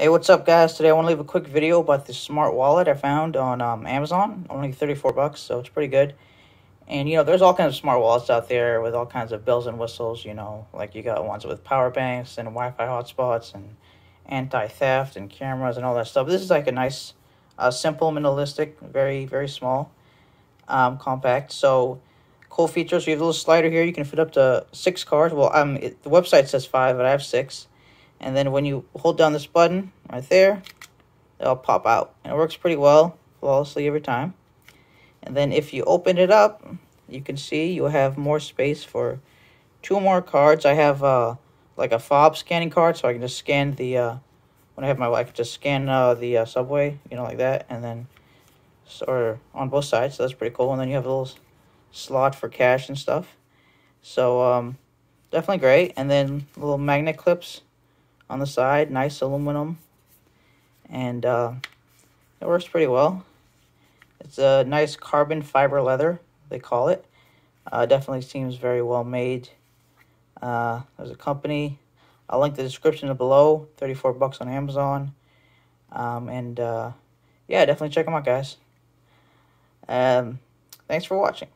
Hey, what's up, guys? Today I want to leave a quick video about this smart wallet I found on um, Amazon. Only 34 bucks, so it's pretty good. And, you know, there's all kinds of smart wallets out there with all kinds of bells and whistles, you know, like you got ones with power banks and Wi-Fi hotspots and anti-theft and cameras and all that stuff. This is like a nice, uh, simple, minimalistic, very, very small, um, compact. So, cool features. You have a little slider here. You can fit up to six cards. Well, um, it, the website says five, but I have six and then when you hold down this button right there it'll pop out. And it works pretty well flawlessly every time. And then if you open it up you can see you have more space for two more cards. I have uh, like a fob scanning card so I can just scan the uh, when I have my wife just scan uh, the uh, subway you know like that and then or on both sides so that's pretty cool. And then you have a little slot for cash and stuff. So um, definitely great. And then little magnet clips on the side, nice aluminum, and uh, it works pretty well. It's a nice carbon fiber leather, they call it. Uh, definitely seems very well made. Uh, there's a company. I'll link the description below. 34 bucks on Amazon. Um, and uh, yeah, definitely check them out, guys. Um, thanks for watching.